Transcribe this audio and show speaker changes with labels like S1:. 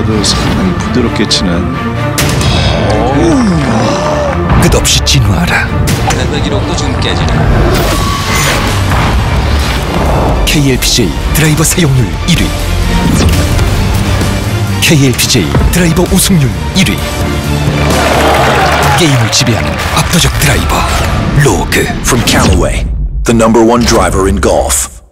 S1: 때도 상당히 부드럽게 치는
S2: 끝없이 진화하라
S3: 그 기록도 지금 깨지네.
S2: KLPJ 드라이버 사용률 1위 KLPJ 드라이버 우승률 1위 게임을 지배하는 압도적 드라이버 로그
S4: From Callaway, the number one driver in golf.